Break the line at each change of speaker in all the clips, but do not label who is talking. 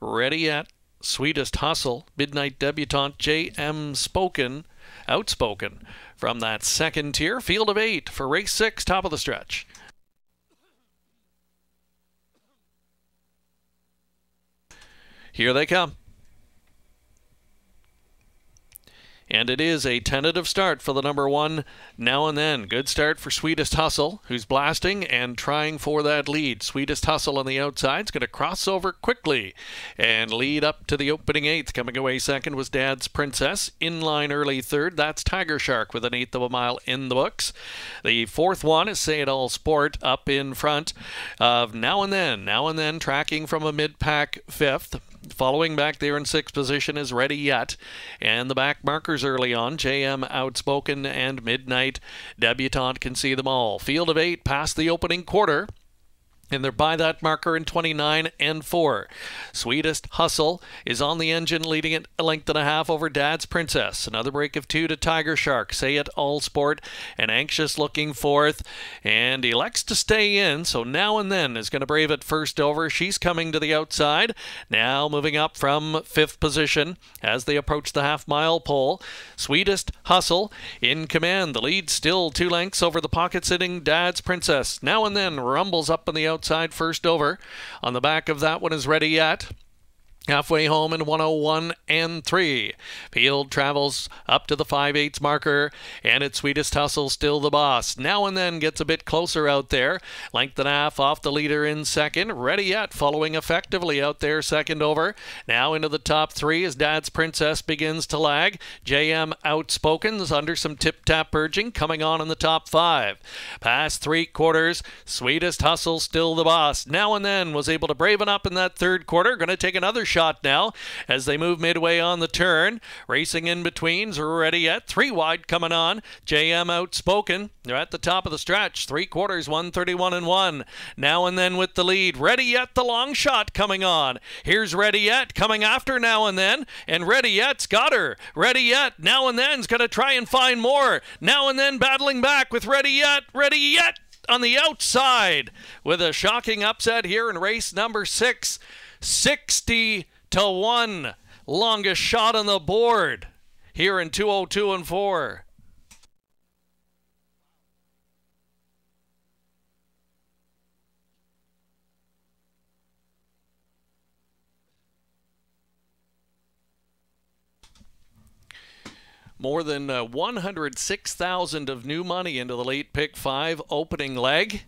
Ready at Sweetest Hustle, Midnight Debutante, J.M. Spoken, Outspoken from that second tier. Field of eight for race six, top of the stretch. Here they come. And it is a tentative start for the number one now and then. Good start for Sweetest Hustle, who's blasting and trying for that lead. Sweetest Hustle on the outside is going to cross over quickly and lead up to the opening eighth. Coming away second was Dad's Princess. In line early third, that's Tiger Shark with an eighth of a mile in the books. The fourth one is Say It All Sport up in front of Now and Then. Now and Then tracking from a mid pack fifth. Following back there in sixth position is Ready Yet. And the back markers early on JM Outspoken and Midnight Debutante can see them all. Field of eight past the opening quarter. And they're by that marker in 29 and 4. Sweetest Hustle is on the engine, leading it a length and a half over Dad's Princess. Another break of two to Tiger Shark. Say it all sport. And anxious looking fourth. And elects to stay in, so now and then is going to brave it first over. She's coming to the outside. Now moving up from fifth position as they approach the half mile pole. Sweetest Hustle in command. The lead still two lengths over the pocket sitting Dad's Princess. Now and then rumbles up on the outside outside first over. On the back of that one is ready yet. Halfway home in 101 and 3. Field travels up to the 5 8 marker, and its sweetest hustle still the boss. Now and then gets a bit closer out there. Length and a half off the leader in second. Ready yet, following effectively out there, second over. Now into the top three as Dad's Princess begins to lag. JM Outspoken's under some tip tap urging, coming on in the top five. Past three quarters, sweetest hustle still the boss. Now and then was able to braven up in that third quarter. Going to take another shot shot now as they move midway on the turn. Racing in betweens, ready yet. Three wide coming on. JM outspoken. They're at the top of the stretch. Three quarters, 131 and 1. Now and then with the lead. Ready yet, the long shot coming on. Here's Ready Yet coming after now and then. And Ready Yet's got her. Ready Yet now and then's going to try and find more. Now and then battling back with Ready Yet. Ready Yet on the outside with a shocking upset here in race number six. 60 to 1. Longest shot on the board here in 202 and 4. More than uh, 106,000 of new money into the late pick five opening leg.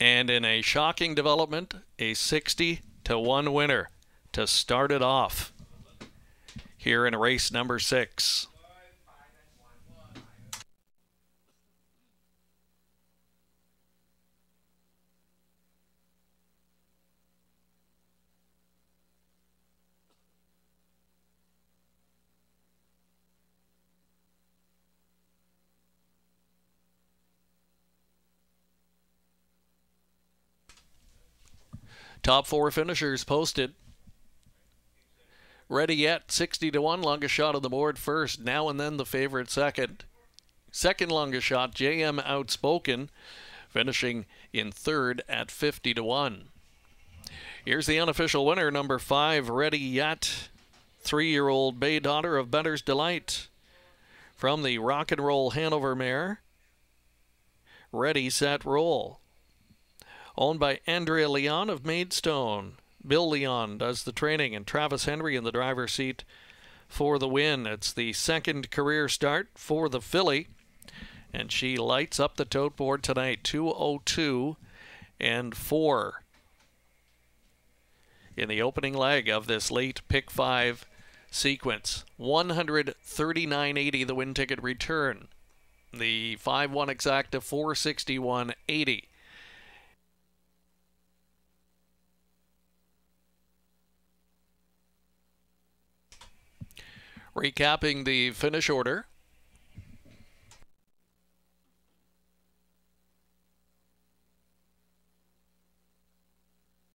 And in a shocking development, a 60 to 1 winner to start it off here in race number six. Top four finishers posted. Ready yet, 60 to 1, longest shot on the board first. Now and then the favorite second. Second longest shot, JM Outspoken, finishing in third at 50 to 1. Here's the unofficial winner, number five, Ready Yet, three year old bay daughter of Bettors Delight. From the Rocknroll Hanover mare, Ready, Set, Roll. Owned by Andrea Leon of Maidstone. Bill Leon does the training, and Travis Henry in the driver's seat for the win. It's the second career start for the filly, and she lights up the tote board tonight 202 and 4 in the opening leg of this late pick 5 sequence. 139.80 the win ticket return. The 5 1 exacta 461.80. Recapping the finish order